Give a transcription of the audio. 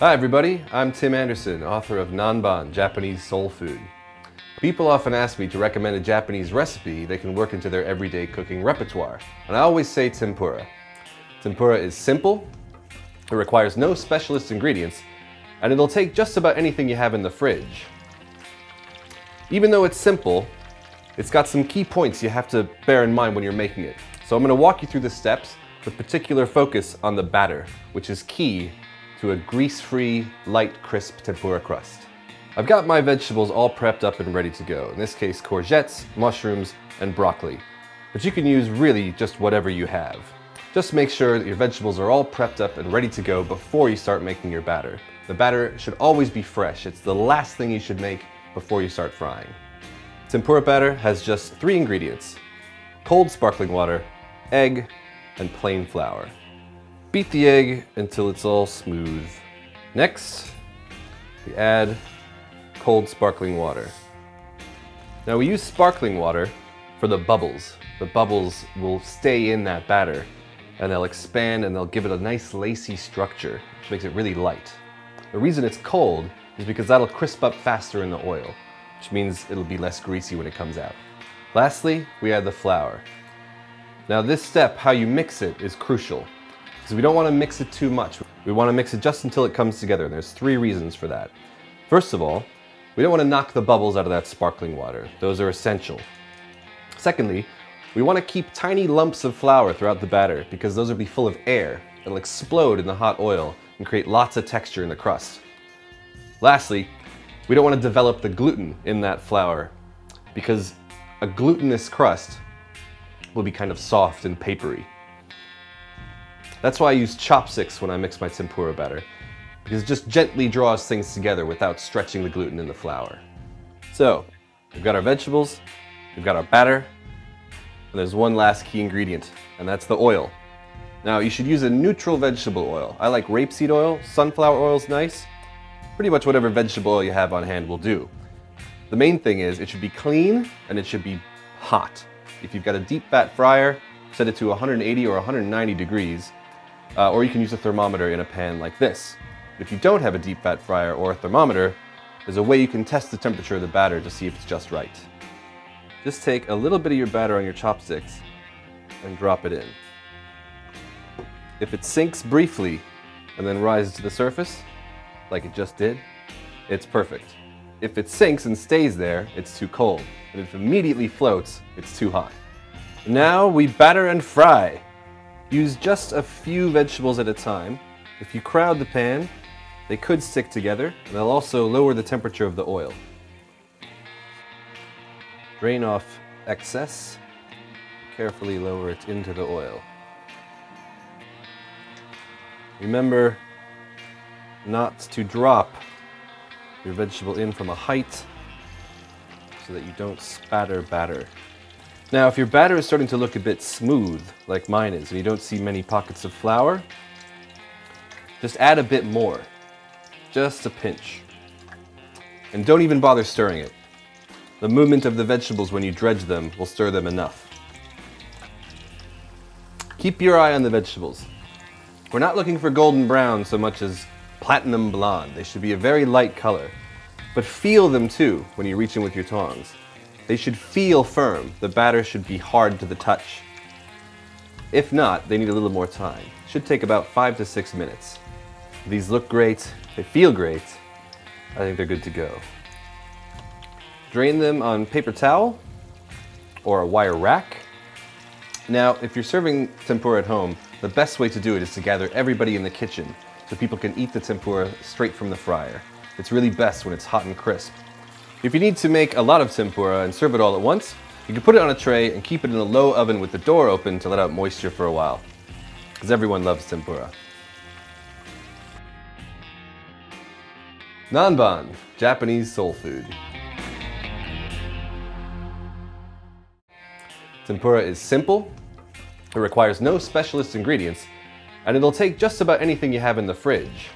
Hi everybody, I'm Tim Anderson, author of Nanban, Japanese Soul Food. People often ask me to recommend a Japanese recipe they can work into their everyday cooking repertoire, and I always say tempura. Tempura is simple, it requires no specialist ingredients, and it'll take just about anything you have in the fridge. Even though it's simple, it's got some key points you have to bear in mind when you're making it. So I'm going to walk you through the steps with particular focus on the batter, which is key to a grease-free, light, crisp tempura crust. I've got my vegetables all prepped up and ready to go. In this case, courgettes, mushrooms, and broccoli. But you can use really just whatever you have. Just make sure that your vegetables are all prepped up and ready to go before you start making your batter. The batter should always be fresh. It's the last thing you should make before you start frying. Tempura batter has just three ingredients. Cold sparkling water, egg, and plain flour. Beat the egg until it's all smooth. Next, we add cold sparkling water. Now we use sparkling water for the bubbles. The bubbles will stay in that batter and they'll expand and they'll give it a nice lacy structure, which makes it really light. The reason it's cold is because that'll crisp up faster in the oil, which means it'll be less greasy when it comes out. Lastly, we add the flour. Now this step, how you mix it, is crucial because we don't want to mix it too much. We want to mix it just until it comes together. And there's three reasons for that. First of all, we don't want to knock the bubbles out of that sparkling water. Those are essential. Secondly, we want to keep tiny lumps of flour throughout the batter because those will be full of air. It'll explode in the hot oil and create lots of texture in the crust. Lastly, we don't want to develop the gluten in that flour because a glutinous crust will be kind of soft and papery. That's why I use chopsticks when I mix my tempura batter because it just gently draws things together without stretching the gluten in the flour. So, we've got our vegetables, we've got our batter, and there's one last key ingredient, and that's the oil. Now, you should use a neutral vegetable oil. I like rapeseed oil, sunflower oil is nice. Pretty much whatever vegetable oil you have on hand will do. The main thing is it should be clean and it should be hot. If you've got a deep fat fryer, set it to 180 or 190 degrees, uh, or you can use a thermometer in a pan like this. If you don't have a deep fat fryer or a thermometer, there's a way you can test the temperature of the batter to see if it's just right. Just take a little bit of your batter on your chopsticks and drop it in. If it sinks briefly and then rises to the surface, like it just did, it's perfect. If it sinks and stays there, it's too cold. And if it immediately floats, it's too hot. Now we batter and fry. Use just a few vegetables at a time. If you crowd the pan, they could stick together, and they'll also lower the temperature of the oil. Drain off excess. Carefully lower it into the oil. Remember not to drop your vegetable in from a height so that you don't spatter batter. Now, if your batter is starting to look a bit smooth, like mine is, and you don't see many pockets of flour, just add a bit more. Just a pinch. And don't even bother stirring it. The movement of the vegetables when you dredge them will stir them enough. Keep your eye on the vegetables. We're not looking for golden brown so much as platinum blonde. They should be a very light color. But feel them too when you reach in with your tongs. They should feel firm. The batter should be hard to the touch. If not, they need a little more time. Should take about five to six minutes. These look great, they feel great. I think they're good to go. Drain them on paper towel or a wire rack. Now, if you're serving tempura at home, the best way to do it is to gather everybody in the kitchen so people can eat the tempura straight from the fryer. It's really best when it's hot and crisp. If you need to make a lot of tempura and serve it all at once, you can put it on a tray and keep it in a low oven with the door open to let out moisture for a while. Because everyone loves tempura. Nanban, Japanese soul food. Tempura is simple, it requires no specialist ingredients, and it'll take just about anything you have in the fridge.